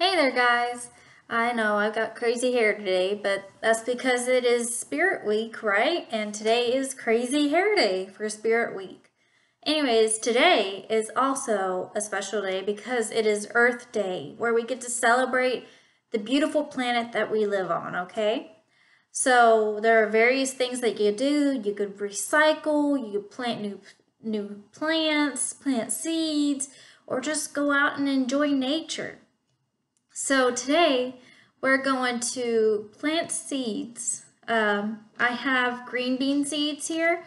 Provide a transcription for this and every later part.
Hey there guys! I know I've got crazy hair today, but that's because it is Spirit Week, right? And today is Crazy Hair Day for Spirit Week. Anyways, today is also a special day because it is Earth Day, where we get to celebrate the beautiful planet that we live on, okay? So there are various things that you do. You could recycle, you could plant new, new plants, plant seeds, or just go out and enjoy nature. So today we're going to plant seeds. Um, I have green bean seeds here.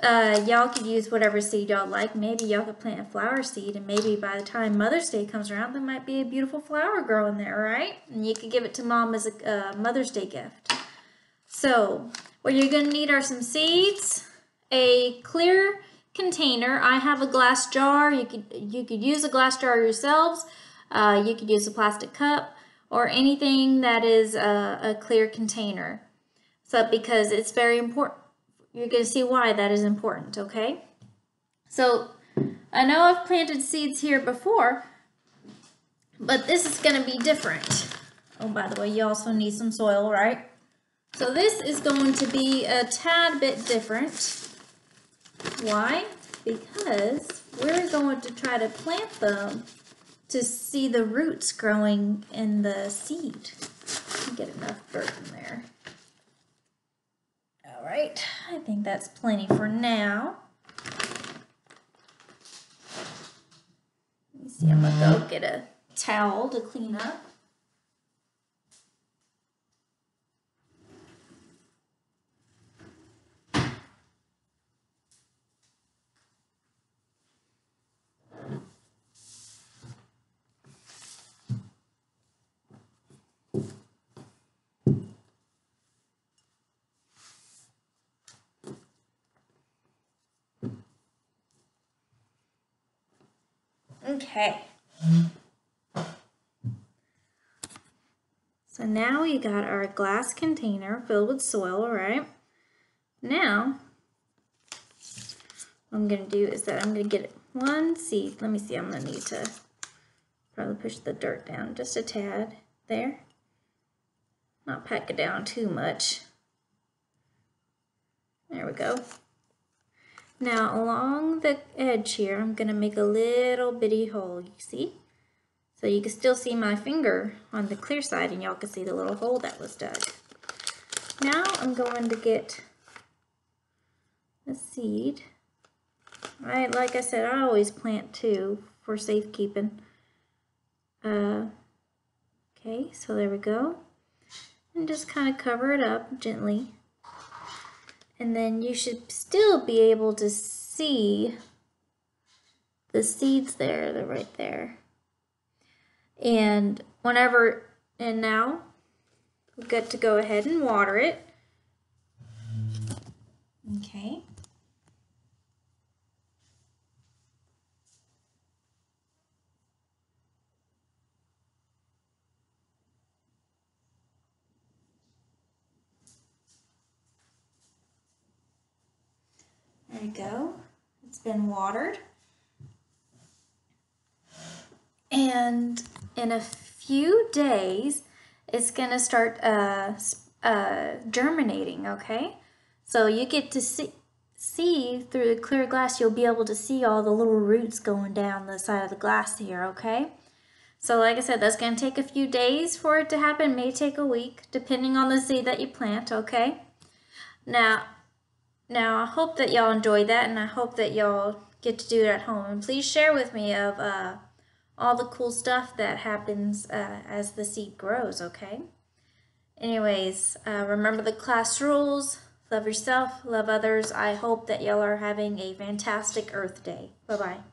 Uh, y'all could use whatever seed y'all like. Maybe y'all could plant a flower seed and maybe by the time Mother's Day comes around, there might be a beautiful flower growing there, right? And you could give it to mom as a uh, Mother's Day gift. So what you're going to need are some seeds, a clear container. I have a glass jar. You could, you could use a glass jar yourselves. Uh, you could use a plastic cup or anything that is a, a clear container. So because it's very important, you're going to see why that is important, okay? So I know I've planted seeds here before, but this is going to be different. Oh, by the way, you also need some soil, right? So this is going to be a tad bit different. Why? Because we're going to try to plant them to see the roots growing in the seed. Get enough dirt in there. All right, I think that's plenty for now. Let me see, I'm gonna go get a towel to clean up. Okay. So now we got our glass container filled with soil, right? Now, what I'm going to do is that I'm going to get one seed. Let me see, I'm going to need to probably push the dirt down just a tad there. Not pack it down too much. There we go. Now along the edge here, I'm going to make a little bitty hole, you see? So you can still see my finger on the clear side and y'all can see the little hole that was dug. Now I'm going to get a seed. I, like I said, I always plant two for safekeeping. Uh, okay, so there we go. And just kind of cover it up gently. And then you should still be able to see the seeds there, they're right there. And whenever, and now, we have got to go ahead and water it. Okay. There you go. It's been watered. And in a few days, it's going to start uh, uh, germinating, okay? So you get to see, see through the clear glass, you'll be able to see all the little roots going down the side of the glass here, okay? So like I said, that's going to take a few days for it to happen, may take a week, depending on the seed that you plant, okay? Now, now, I hope that y'all enjoyed that, and I hope that y'all get to do it at home. And please share with me of uh, all the cool stuff that happens uh, as the seed grows, okay? Anyways, uh, remember the class rules. Love yourself, love others. I hope that y'all are having a fantastic Earth Day. Bye-bye.